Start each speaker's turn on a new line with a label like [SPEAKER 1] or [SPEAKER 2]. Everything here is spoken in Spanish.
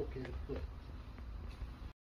[SPEAKER 1] Okay.